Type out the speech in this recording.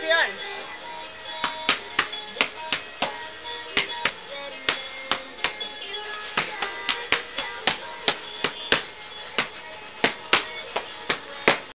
Cassiane.